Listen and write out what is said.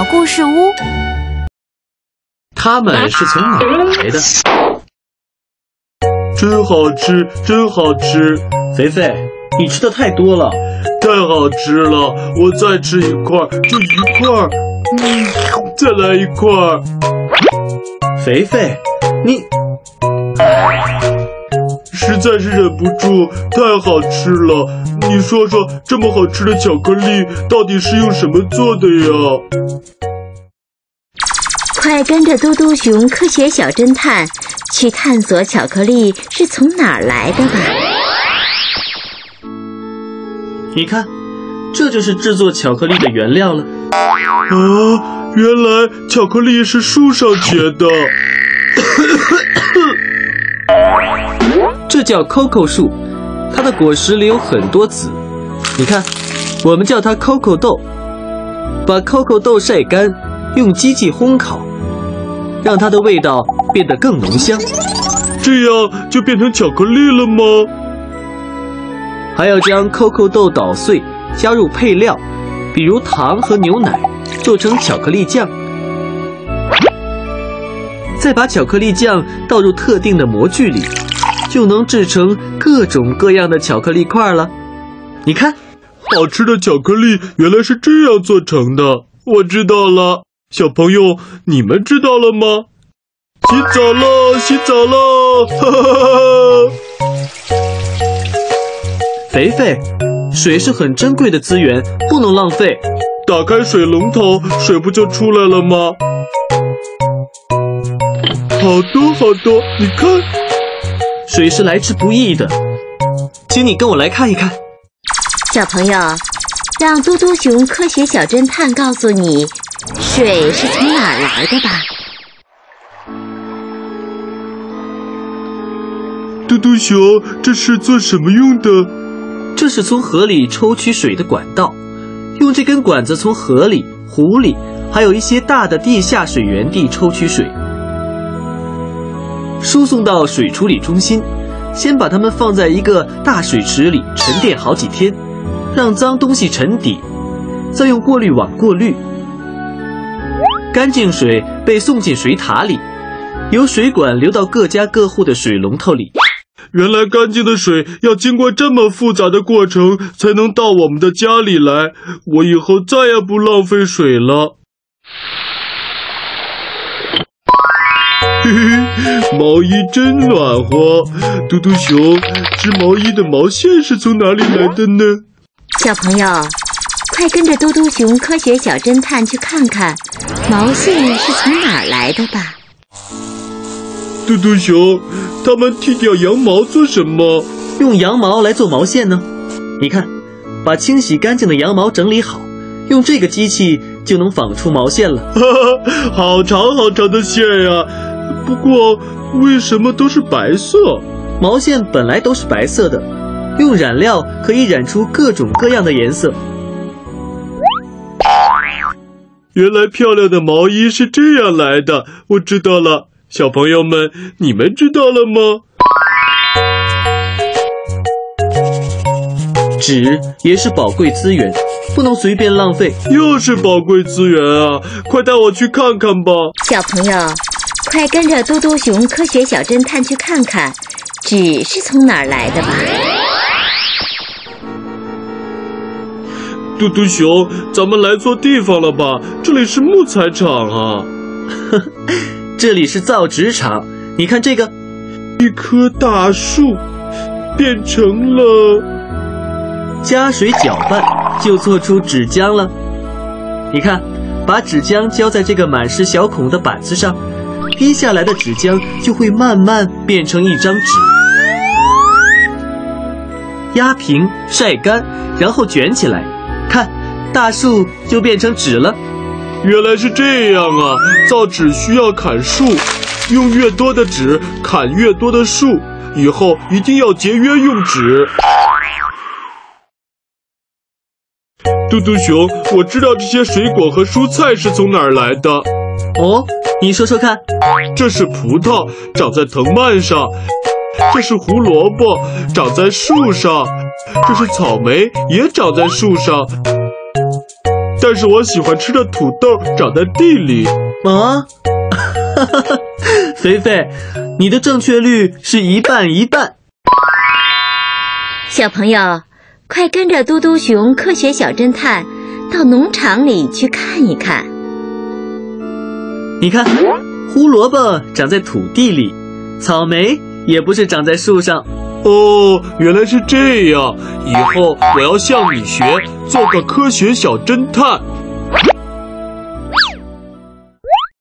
小故事屋。他们是从哪儿来的？真好吃，真好吃！肥肥，你吃的太多了，太好吃了！我再吃一块，就一块。嗯，再来一块。肥肥，你实在是忍不住，太好吃了！你说说，这么好吃的巧克力到底是用什么做的呀？快跟着嘟嘟熊科学小侦探去探索巧克力是从哪儿来的吧！你看，这就是制作巧克力的原料了。啊，原来巧克力是树上结的。这叫 coco 树，它的果实里有很多籽。你看，我们叫它 coco 豆。把 coco 豆晒干，用机器烘烤，让它的味道变得更浓香。这样就变成巧克力了吗？还要将 coco 豆捣碎，加入配料，比如糖和牛奶，做成巧克力酱。再把巧克力酱倒入特定的模具里，就能制成各种各样的巧克力块了。你看，好吃的巧克力原来是这样做成的。我知道了，小朋友，你们知道了吗？洗澡了，洗澡了！哈哈哈哈！肥肥，水是很珍贵的资源，不能浪费。打开水龙头，水不就出来了吗？好多好多，你看，水是来之不易的，请你跟我来看一看。小朋友，让嘟嘟熊科学小侦探告诉你，水是从哪儿来的吧。嘟嘟熊，这是做什么用的？这是从河里抽取水的管道，用这根管子从河里、湖里，还有一些大的地下水源地抽取水，输送到水处理中心，先把它们放在一个大水池里沉淀好几天，让脏东西沉底，再用过滤网过滤，干净水被送进水塔里，由水管流到各家各户的水龙头里。原来干净的水要经过这么复杂的过程才能到我们的家里来。我以后再也不浪费水了。嘿嘿，毛衣真暖和。嘟嘟熊，织毛衣的毛线是从哪里来的呢？小朋友，快跟着嘟嘟熊科学小侦探去看看，毛线是从哪儿来的吧。嘟嘟熊，他们剃掉羊毛做什么？用羊毛来做毛线呢？你看，把清洗干净的羊毛整理好，用这个机器就能纺出毛线了。哈哈，好长好长的线呀！不过为什么都是白色？毛线本来都是白色的，用染料可以染出各种各样的颜色。原来漂亮的毛衣是这样来的，我知道了。小朋友们，你们知道了吗？纸也是宝贵资源，不能随便浪费。又是宝贵资源啊！快带我去看看吧。小朋友，快跟着嘟嘟熊科学小侦探去看看，纸是从哪儿来的吧。嘟嘟熊，咱们来错地方了吧？这里是木材厂啊。呵呵。这里是造纸厂，你看这个，一棵大树变成了，加水搅拌就做出纸浆了。你看，把纸浆浇在这个满是小孔的板子上，滴下来的纸浆就会慢慢变成一张纸。压平晒干，然后卷起来，看，大树就变成纸了。原来是这样啊！造纸需要砍树，用越多的纸砍越多的树。以后一定要节约用纸。嘟嘟熊，我知道这些水果和蔬菜是从哪儿来的。哦，你说说看。这是葡萄，长在藤蔓上；这是胡萝卜，长在树上；这是草莓，也长在树上。但是我喜欢吃的土豆长在地里。啊，哈哈哈肥肥，你的正确率是一半一半。小朋友，快跟着嘟嘟熊科学小侦探到农场里去看一看。你看，胡萝卜长在土地里，草莓也不是长在树上。哦，原来是这样！以后我要向你学，做个科学小侦探。